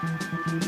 Mm-hmm.